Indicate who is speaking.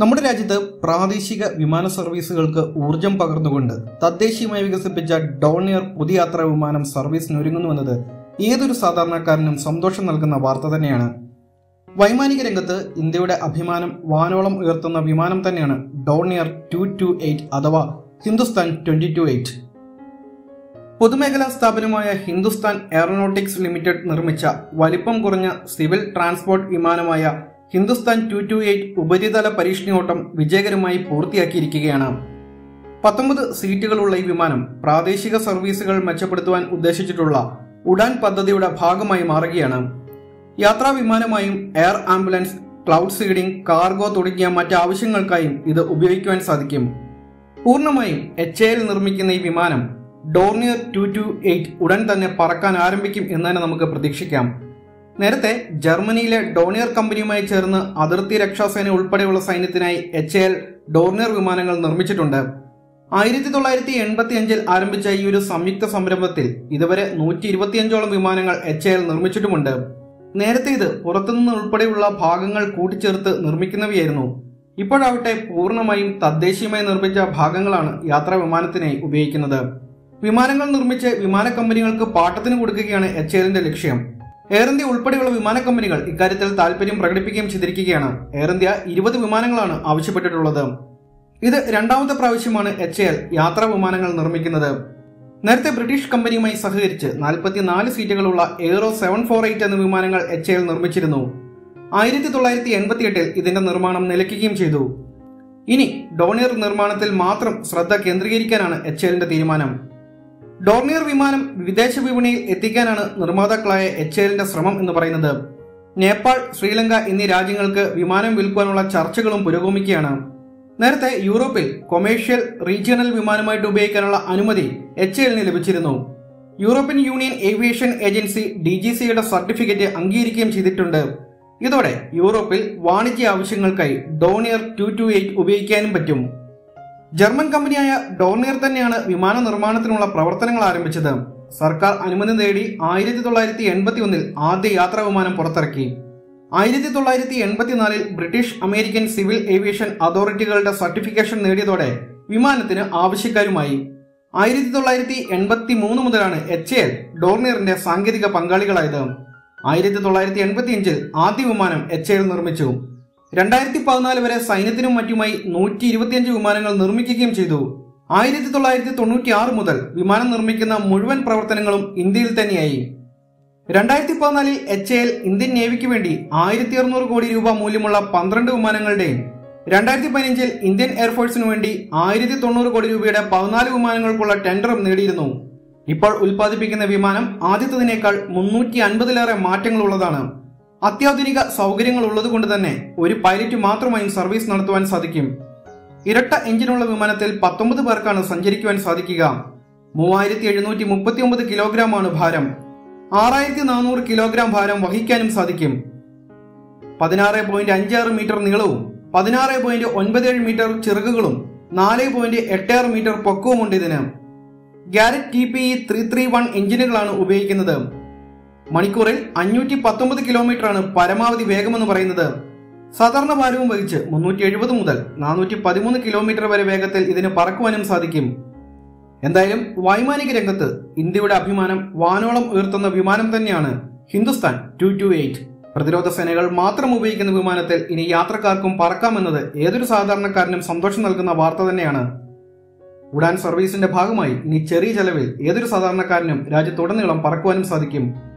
Speaker 1: നമ്മുടെ രാജ്യത്ത് പ്രാദേശിക വിമാന സർവീസുകൾക്ക് ഊർജം പകർന്നുകൊണ്ട് തദ്ദേശീയമായി വികസിപ്പിച്ച ഡോണിയർ പുതിയ യാത്രാ വിമാനം സർവീസിന് ഒരുങ്ങുന്നുവെന്നത് ഏതൊരു സാധാരണക്കാരനും സന്തോഷം നൽകുന്ന വാർത്ത തന്നെയാണ്. വൈമാനിക രംഗത്ത് ഇന്ത്യയുടെ അഭിമാനം വാനോളം ഉയർത്തുന്ന വിമാനം തന്നെയാണ് ഡോണിയർ ടു ടു എയ്റ്റ് അഥവാ ഹിന്ദുസ്ഥാൻ ട്വന്റി ടു എയ്റ്റ്. പൊതുമേഖലാ സ്ഥാപനമായ ഹിന്ദുസ്ഥാൻ എയറോനോട്ടിക്സ് ലിമിറ്റഡ് നിർമ്മിച്ച വലിപ്പം കുറഞ്ഞ സിവിൽ ട്രാൻസ്പോർട്ട് വിമാനമായ ഹിന്ദുസ്ഥാൻ ടു ടു എയ്റ്റ് ഉപരിതല പരീക്ഷണയോട്ടം വിജയകരമായി പൂർത്തിയാക്കിയിരിക്കുകയാണ്. പത്തൊമ്പത് സീറ്റുകളുള്ള ഈ വിമാനം പ്രാദേശിക സർവീസുകൾ മെച്ചപ്പെടുത്തുവാൻ ഉദ്ദേശിച്ചിട്ടുള്ള ഉഡാൻ പദ്ധതിയുടെ ഭാഗമായി മാറുകയാണ്. യാത്രാ വിമാനമായും air ambulance cloud seeding cargo തുടങ്ങിയ മറ്റ് ആവശ്യങ്ങൾക്കായും ഇത് ഉപയോഗിക്കുവാൻ സാധിക്കും. പൂർണമായും എച്ച് എയിൽ നിർമ്മിക്കുന്ന ഈ വിമാനം ഡോർണിയർ ടു ടു എയ്റ്റ് ഉടൻ തന്നെ പറക്കാൻ ആരംഭിക്കും എന്ന് തന്നെ നമുക്ക് പ്രതീക്ഷിക്കാം. നേരത്തെ ജർമ്മനിയിലെ ഡോണിയർ കമ്പനിയുമായി ചേർന്ന് അതിർത്തി രക്ഷാസേന ഉൾപ്പെടെയുള്ള സൈന്യത്തിനായി എച്ച് എൽ ഡോർണിയർ വിമാനങ്ങൾ നിർമ്മിച്ചിട്ടുണ്ട്. ആയിരത്തി തൊള്ളായിരത്തി എൺപത്തി അഞ്ചിൽ ആരംഭിച്ച ഈ ഒരു സംയുക്ത സംരംഭത്തിൽ ഇതുവരെ നൂറ്റി ഇരുപത്തിയഞ്ചോളം വിമാനങ്ങൾ എച്ച് എൽ നിർമ്മിച്ചിട്ടുമുണ്ട്. നേരത്തെ ഇത് പുറത്തുനിന്ന് ഉൾപ്പെടെയുള്ള ഭാഗങ്ങൾ കൂട്ടിച്ചേർത്ത് നിർമ്മിക്കുന്നവയായിരുന്നു. ഇപ്പോഴാവട്ടെ പൂർണമായും തദ്ദേശീയമായി നിർമ്മിച്ച ഭാഗങ്ങളാണ് യാത്രാ വിമാനത്തിനായി ഉപയോഗിക്കുന്നത്. വിമാനങ്ങൾ നിർമ്മിച്ച് വിമാന കമ്പനികൾക്ക് പാട്ടത്തിന് കൊടുക്കുകയാണ് എച്ച് എല്ലിന്റെ ലക്ഷ്യം. എയർ ഇന്ത്യ ഉൾപ്പെടെയുള്ള വിമാന കമ്പനികൾ ഇക്കാര്യത്തിൽ താൽപര്യം പ്രകടിപ്പിക്കുകയും ചെയ്തിരിക്കുകയാണ്. എയർ ഇന്ത്യ ഇരുപത് വിമാനങ്ങളാണ് ആവശ്യപ്പെട്ടിട്ടുള്ളത്. ഇത് രണ്ടാമത്തെ പ്രാവശ്യമാണ് എച്ച് എൽ യാത്രാ വിമാനങ്ങൾ നിർമ്മിക്കുന്നത്. നേരത്തെ ബ്രിട്ടീഷ് കമ്പനിയുമായി സഹകരിച്ച് നാൽപ്പത്തിനാല് സീറ്റുകളുള്ള എയറോ സെവൻ ഫോർ എയ്റ്റ് എന്ന വിമാനങ്ങൾ എച്ച് എൽ നിർമ്മിച്ചിരുന്നു. ആയിരത്തി തൊള്ളായിരത്തി എൺപത്തിയെട്ടിൽ ഇതിന്റെ നിർമ്മാണം നിലയ്ക്കുകയും ചെയ്തു. ഇനി ഡോണിയർ നിർമ്മാണത്തിൽ മാത്രം ശ്രദ്ധ കേന്ദ്രീകരിക്കാനാണ് എച്ച് എല്ലിന്റെ തീരുമാനം. ഡോർണിയർ വിമാനം വിദേശ വിപണിയിൽ എത്തിക്കാനാണ് നിർമ്മാതാക്കളായ എച്ച് എല്ലിന്റെ ശ്രമം എന്ന് പറയുന്നത്. നേപ്പാൾ ശ്രീലങ്ക എന്നീ രാജ്യങ്ങൾക്ക് വിമാനം വിൽക്കുവാനുള്ള ചർച്ചകളും പുരോഗമിക്കുകയാണ്. നേരത്തെ യൂറോപ്പിൽ കൊമേഴ്ഷ്യൽ റീജിയണൽ വിമാനമായിട്ട് ഉപയോഗിക്കാനുള്ള അനുമതി എച്ച് എല്ലിന് ലഭിച്ചിരുന്നു. European Union aviation agency D G സിയുടെ സർട്ടിഫിക്കറ്റ് അംഗീകരിക്കുകയും ചെയ്തിട്ടുണ്ട്. ഇതോടെ യൂറോപ്പിൽ വാണിജ്യ ആവശ്യങ്ങൾക്കായി ഡോണിയർ ടു ടു എയ്റ്റ് ഉപയോഗിക്കാനും പറ്റും. ജർമ്മൻ കമ്പനിയായ ഡോർണിയർ തന്നെയാണ് വിമാന നിർമ്മാണത്തിനുള്ള പ്രവർത്തനങ്ങൾ ആരംഭിച്ചത്. സർക്കാർ അനുമതി നേടി ആയിരത്തി തൊള്ളായിരത്തി എൺപത്തി ഒന്നിൽ ആദ്യ യാത്രാ വിമാനം പുറത്തിറക്കി. ആയിരത്തി തൊള്ളായിരത്തി എൺപത്തിനാലിൽ ബ്രിട്ടീഷ് അമേരിക്കൻ സിവിൽ ഏവിയേഷൻ അതോറിറ്റികളുടെ സർട്ടിഫിക്കേഷൻ നേടിയതോടെ വിമാനത്തിന് ആവശ്യക്കാരുമായി. ആയിരത്തി തൊള്ളായിരത്തി എൺപത്തി മൂന്ന് മുതലാണ് എച്ച് എൽ ഡോർണിയറിന്റെ സാങ്കേതിക പങ്കാളികളായത്. ആയിരത്തി തൊള്ളായിരത്തി എൺപത്തിയഞ്ചിൽ ആദ്യ വിമാനം എച്ച് എൽ നിർമ്മിച്ചു. രണ്ടായിരത്തി പതിനാല് വരെ സൈന്യത്തിനും മറ്റുമായി നൂറ്റി ഇരുപത്തിയഞ്ച് വിമാനങ്ങൾ നിർമ്മിക്കുകയും ചെയ്തു. ആയിരത്തി തൊള്ളായിരത്തി തൊണ്ണൂറ്റി ആറ് മുതൽ വിമാനം നിർമ്മിക്കുന്ന മുഴുവൻ പ്രവർത്തനങ്ങളും ഇന്ത്യയിൽ തന്നെയായി. രണ്ടായിരത്തി പതിനാലിൽ എച്ച് എൽ ഇന്ത്യൻ നേവിക്ക് വേണ്ടി ആയിരത്തി അറുന്നൂറ് കോടി രൂപ മൂല്യമുള്ള പന്ത്രണ്ട് വിമാനങ്ങളുടെയും രണ്ടായിരത്തി പതിനഞ്ചിൽ ഇന്ത്യൻ എയർഫോഴ്സിനു വേണ്ടി ആയിരത്തി തൊണ്ണൂറ് കോടി രൂപയുടെ പതിനാല് വിമാനങ്ങൾക്കുള്ള ടെൻഡറും നേടിയിരുന്നു. ഇപ്പോൾ ഉൽപ്പാദിപ്പിക്കുന്ന വിമാനം ആദ്യത്തതിനേക്കാൾ മുന്നൂറ്റി അൻപതിലേറെ മാറ്റങ്ങളുള്ളതാണ്. അത്യാധുനിക സൗകര്യങ്ങൾ ഉള്ളതുകൊണ്ട് തന്നെ ഒരു പൈലറ്റ് മാത്രമായും സർവീസ് നടത്തുവാൻ സാധിക്കും. ഇരട്ട എഞ്ചിനുള്ള വിമാനത്തിൽ പത്തൊമ്പത് പേർക്കാണ് സഞ്ചരിക്കുവാൻ സാധിക്കുക. മൂവായിരത്തി എഴുന്നൂറ്റി മുപ്പത്തി ഒമ്പത് കിലോഗ്രാമാണ് ഭാരം. ആറായിരത്തി നാനൂറ് കിലോഗ്രാം ഭാരം വഹിക്കാനും സാധിക്കും. പതിനാറ് പോയിന്റ് അഞ്ചാറ് മീറ്റർ നീളവും പതിനാറ് പോയിന്റ് ഒൻപത് ഏഴ് മീറ്റർ ചിറകുകളും നാല് പോയിന്റ് എട്ട് ആറ് മീറ്റർ പൊക്കവുമുണ്ട് ഇതിന്. Garrett T P E three three one എഞ്ചിനുകളാണ് ഉപയോഗിക്കുന്നത്. മണിക്കൂറിൽ അഞ്ഞൂറ്റി പത്തൊമ്പത് കിലോമീറ്റർ ആണ് പരമാവധി വേഗമെന്ന് പറയുന്നത്. സാധാരണ ഭാരവും വഹിച്ച് മുന്നൂറ്റി എഴുപത് മുതൽ നാനൂറ്റി പതിമൂന്ന് കിലോമീറ്റർ വരെ വേഗത്തിൽ ഇതിന് പറക്കുവാനും സാധിക്കും. എന്തായാലും വൈമാനിക രംഗത്ത് ഇന്ത്യയുടെ അഭിമാനം വാനോളം ഉയർത്തുന്ന വിമാനം തന്നെയാണ് ഹിന്ദുസ്ഥാൻ ടു ടു എയ്റ്റ്. പ്രതിരോധ സേനകൾ മാത്രം ഉപയോഗിക്കുന്ന വിമാനത്തിൽ ഇനി യാത്രക്കാർക്കും പറക്കാമെന്നത് ഏതൊരു സാധാരണക്കാരനും സന്തോഷം നൽകുന്ന വാർത്ത തന്നെയാണ്. ഉഡാൻ സർവീസിന്റെ ഭാഗമായി ഇനി ചെറിയ ചെലവിൽ ഏതൊരു സാധാരണക്കാരനും രാജ്യത്തുടനീളം പറക്കുവാനും സാധിക്കും.